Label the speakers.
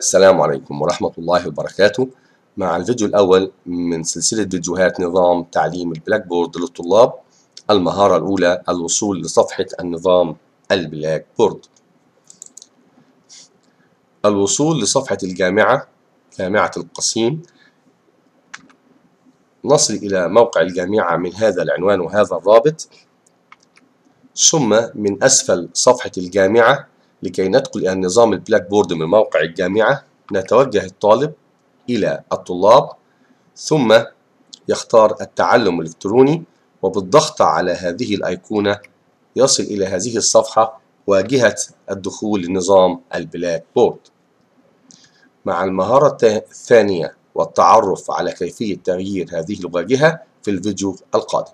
Speaker 1: السلام عليكم ورحمة الله وبركاته. مع الفيديو الأول من سلسلة فيديوهات نظام تعليم ال Blackboard للطلاب المهارة الأولى الوصول لصفحة النظام ال Blackboard. الوصول لصفحة الجامعة جامعة القصيم. نصل إلى موقع الجامعة من هذا العنوان وهذا الرابط. ثم من أسفل صفحة الجامعة لكي ندخل إلى نظام ال Blackboard من موقع الجامعة نتوجه الطالب إلى الطلاب ثم يختار التعلم الإلكتروني وبالضغط على هذه الأيقونة يصل إلى هذه الصفحة واجهة الدخول لنظام ال Blackboard. مع المهارة الثانية والتعرف على كيفية تغيير هذه الواجهة في الفيديو القادم.